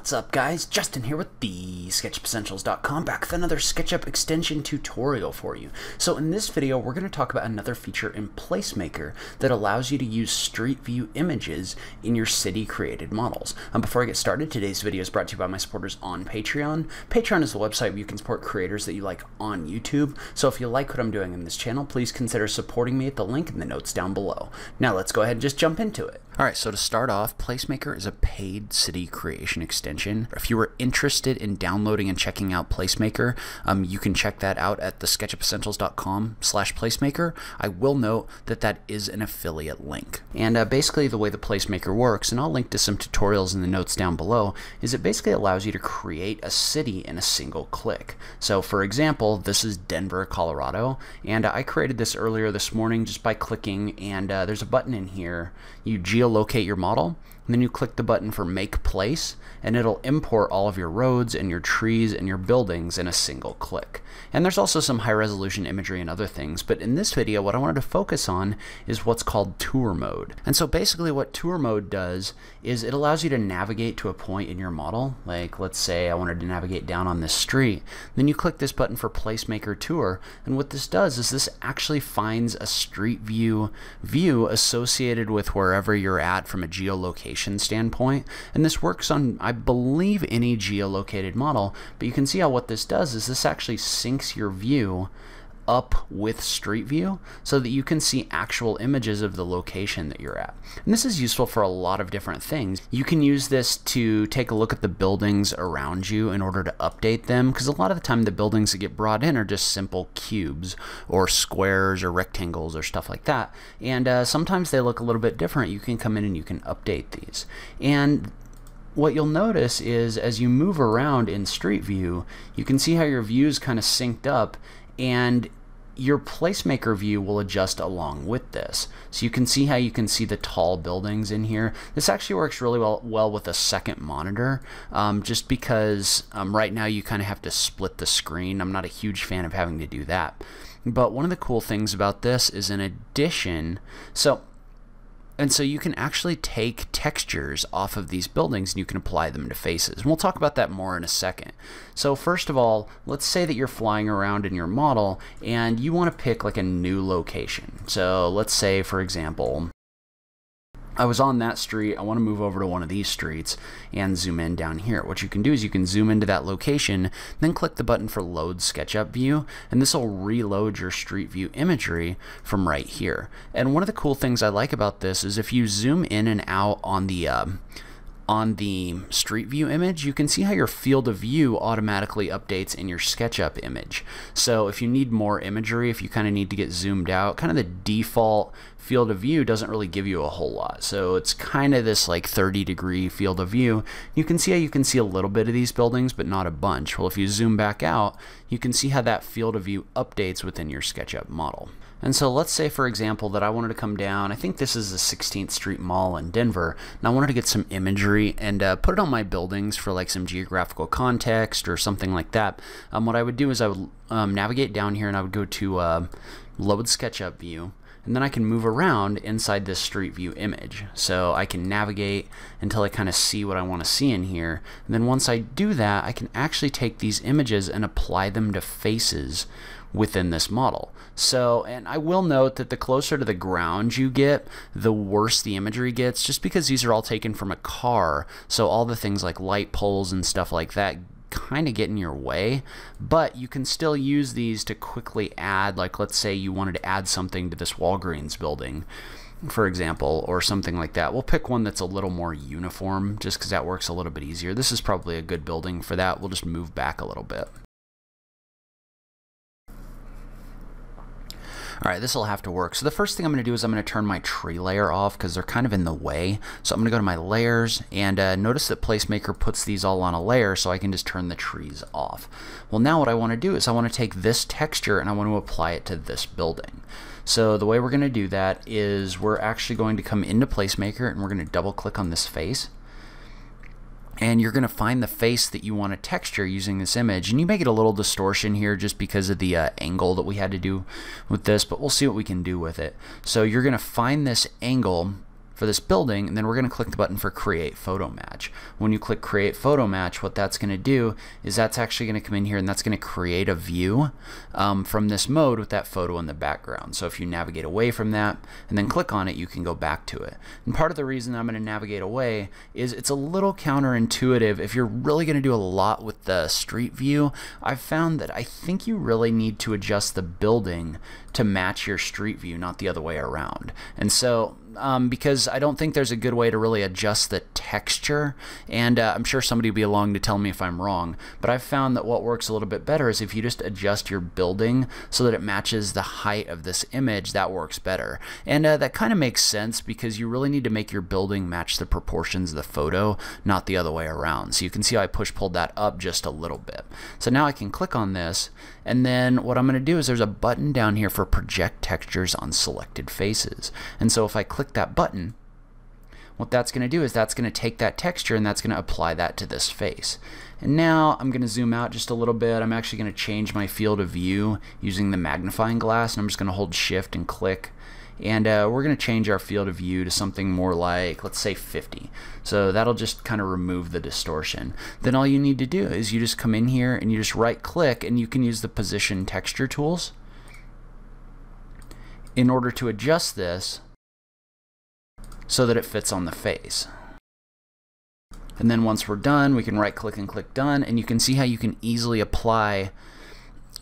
What's up guys, Justin here with the SketchUpEssentials.com back with another SketchUp extension tutorial for you. So in this video we're going to talk about another feature in Placemaker that allows you to use Street View images in your city created models. Um, before I get started, today's video is brought to you by my supporters on Patreon. Patreon is the website where you can support creators that you like on YouTube, so if you like what I'm doing in this channel, please consider supporting me at the link in the notes down below. Now let's go ahead and just jump into it. Alright, so to start off, Placemaker is a paid city creation extension. If you are interested in downloading and checking out Placemaker, um, you can check that out at thesketchupessentials.com slash placemaker. I will note that that is an affiliate link. And uh, basically the way the Placemaker works, and I'll link to some tutorials in the notes down below, is it basically allows you to create a city in a single click. So for example, this is Denver, Colorado, and uh, I created this earlier this morning just by clicking, and uh, there's a button in here. You geolocate your model, and then you click the button for Make Place, and it'll import all of your roads and your trees and your buildings in a single click. And there's also some high resolution imagery and other things, but in this video what I wanted to focus on is what's called tour mode. And so basically what tour mode does is it allows you to navigate to a point in your model, like let's say I wanted to navigate down on this street, then you click this button for Placemaker Tour, and what this does is this actually finds a street view view associated with wherever you're at from a geolocation standpoint. And this works on, I believe, any geolocated model. But you can see how what this does is this actually syncs your view up with Street View so that you can see actual images of the location that you're at. And this is useful for a lot of different things. You can use this to take a look at the buildings around you in order to update them because a lot of the time the buildings that get brought in are just simple cubes or squares or rectangles or stuff like that. And uh, sometimes they look a little bit different. You can come in and you can update these. And what you'll notice is as you move around in Street View, you can see how your views kind of synced up and your placemaker view will adjust along with this. So you can see how you can see the tall buildings in here. This actually works really well, well with a second monitor, um, just because um, right now you kind of have to split the screen. I'm not a huge fan of having to do that. But one of the cool things about this is in addition, so and so you can actually take textures off of these buildings and you can apply them to faces. And we'll talk about that more in a second. So first of all, let's say that you're flying around in your model and you want to pick like a new location. So let's say, for example, I was on that street, I want to move over to one of these streets and zoom in down here. What you can do is you can zoom into that location, then click the button for load SketchUp view, and this will reload your street view imagery from right here. And one of the cool things I like about this is if you zoom in and out on the um, on the Street View image, you can see how your field of view automatically updates in your SketchUp image. So if you need more imagery, if you kind of need to get zoomed out, kind of the default field of view doesn't really give you a whole lot. So it's kind of this like 30 degree field of view. You can see how you can see a little bit of these buildings, but not a bunch. Well, if you zoom back out, you can see how that field of view updates within your SketchUp model. And so let's say, for example, that I wanted to come down, I think this is the 16th Street Mall in Denver, and I wanted to get some imagery and uh, put it on my buildings for like some geographical context or something like that. Um, what I would do is I would um, navigate down here and I would go to uh, Load SketchUp View, and then I can move around inside this street view image. So I can navigate until I kind of see what I want to see in here. And then once I do that, I can actually take these images and apply them to faces within this model. So, and I will note that the closer to the ground you get, the worse the imagery gets, just because these are all taken from a car. So all the things like light poles and stuff like that kind of get in your way, but you can still use these to quickly add, like let's say you wanted to add something to this Walgreens building for example, or something like that. We'll pick one that's a little more uniform just because that works a little bit easier. This is probably a good building for that. We'll just move back a little bit. All right, this will have to work. So the first thing I'm going to do is I'm going to turn my tree layer off because they're kind of in the way. So I'm going to go to my layers and uh, notice that Placemaker puts these all on a layer so I can just turn the trees off. Well, now what I want to do is I want to take this texture and I want to apply it to this building. So the way we're going to do that is we're actually going to come into Placemaker and we're going to double click on this face and you're going to find the face that you want to texture using this image. And you may get a little distortion here just because of the uh, angle that we had to do with this but we'll see what we can do with it. So you're going to find this angle for this building, and then we're going to click the button for Create Photo Match. When you click Create Photo Match, what that's going to do is that's actually going to come in here and that's going to create a view um, from this mode with that photo in the background. So if you navigate away from that and then click on it, you can go back to it. And part of the reason I'm going to navigate away is it's a little counterintuitive. If you're really going to do a lot with the street view, I've found that I think you really need to adjust the building to match your street view, not the other way around. And so um, because I don't think there's a good way to really adjust the texture. And uh, I'm sure somebody will be along to tell me if I'm wrong. But I've found that what works a little bit better is if you just adjust your building so that it matches the height of this image, that works better. And uh, that kind of makes sense because you really need to make your building match the proportions of the photo, not the other way around. So you can see how I push pulled that up just a little bit. So now I can click on this and then what I'm going to do is there's a button down here for project textures on selected faces. And so if I click that button, what that's going to do is that's going to take that texture and that's going to apply that to this face. And now I'm going to zoom out just a little bit. I'm actually going to change my field of view using the magnifying glass and I'm just going to hold shift and click and uh, we're going to change our field of view to something more like let's say 50 so that'll just kind of remove the distortion then all you need to do is you just come in here and you just right click and you can use the position texture tools in order to adjust this so that it fits on the face. And then once we're done we can right click and click done and you can see how you can easily apply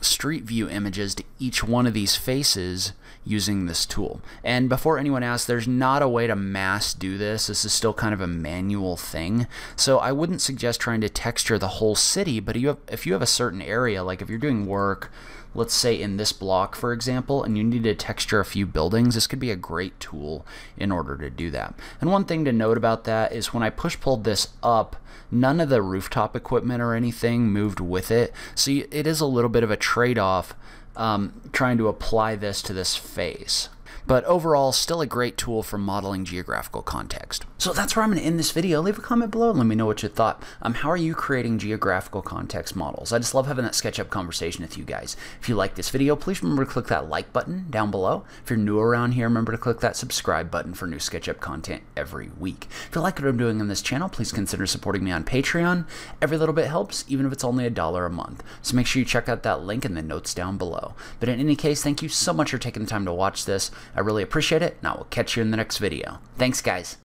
street view images to each one of these faces using this tool. And before anyone asks, there's not a way to mass do this. This is still kind of a manual thing. So I wouldn't suggest trying to texture the whole city, but you have, if you have a certain area, like if you're doing work, let's say in this block, for example, and you need to texture a few buildings, this could be a great tool in order to do that. And one thing to note about that is when I push pulled this up, none of the rooftop equipment or anything moved with it. So it is a little bit of a trade-off um, trying to apply this to this face but overall, still a great tool for modeling geographical context. So that's where I'm going to end this video. Leave a comment below and let me know what you thought. Um, how are you creating geographical context models? I just love having that SketchUp conversation with you guys. If you like this video, please remember to click that like button down below. If you're new around here, remember to click that subscribe button for new SketchUp content every week. If you like what I'm doing on this channel, please consider supporting me on Patreon. Every little bit helps, even if it's only a dollar a month. So make sure you check out that link in the notes down below. But in any case, thank you so much for taking the time to watch this. I really appreciate it, and I will catch you in the next video. Thanks, guys.